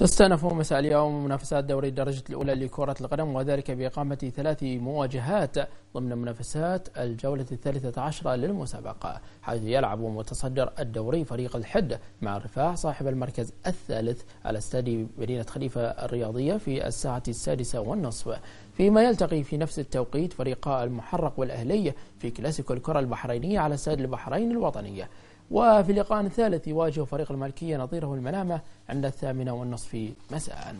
تستأنف مساء اليوم منافسات دوري الدرجة الأولى لكرة القدم وذلك بإقامة ثلاث مواجهات ضمن منافسات الجولة الثالثة عشرة للمسابقة. حيث يلعب متصدر الدوري فريق الحد مع الرفاع صاحب المركز الثالث على استاد مدينة خليفة الرياضية في الساعة السادسة والنصف. فيما يلتقي في نفس التوقيت فريقا المحرق والأهلي في كلاسيكو الكرة البحرينية على استاد البحرين الوطنية. وفي اللقاء الثالث يواجه فريق المالكية نظيره المنامة عند الثامنة والنصف مساء.